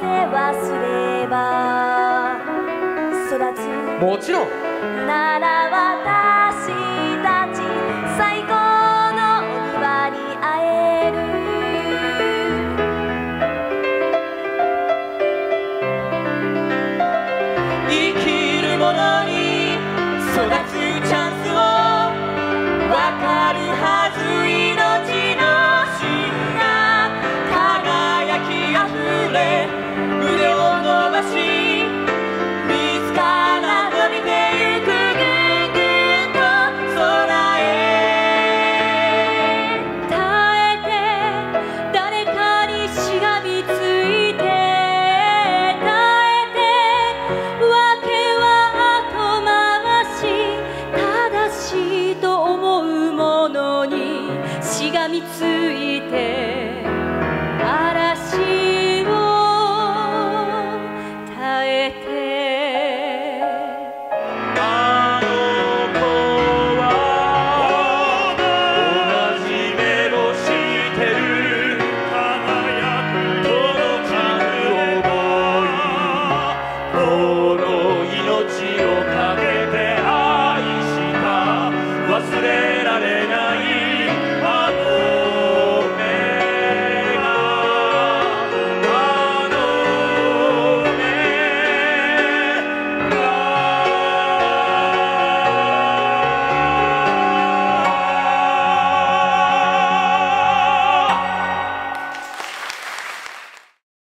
世話れば育つ。もちろん。なら私がみついて嵐を耐えて。あの子は同じ目をしてる。輝くこの覚えこの命をかけて愛した。忘れられない。